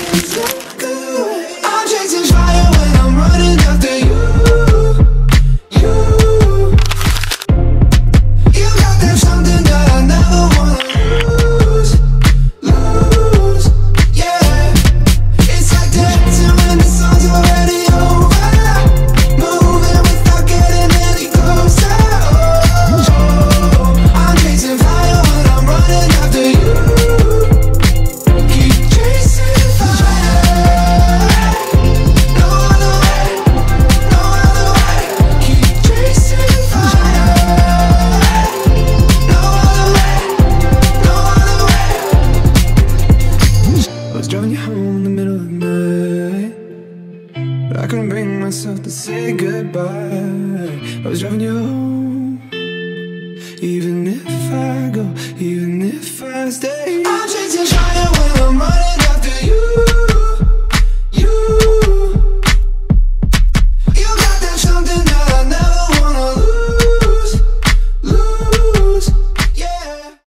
feels driving you home in the middle of the night. But I couldn't bring myself to say goodbye. I was driving you home. Even if I go, even if I stay. I'm chasing fire when I'm running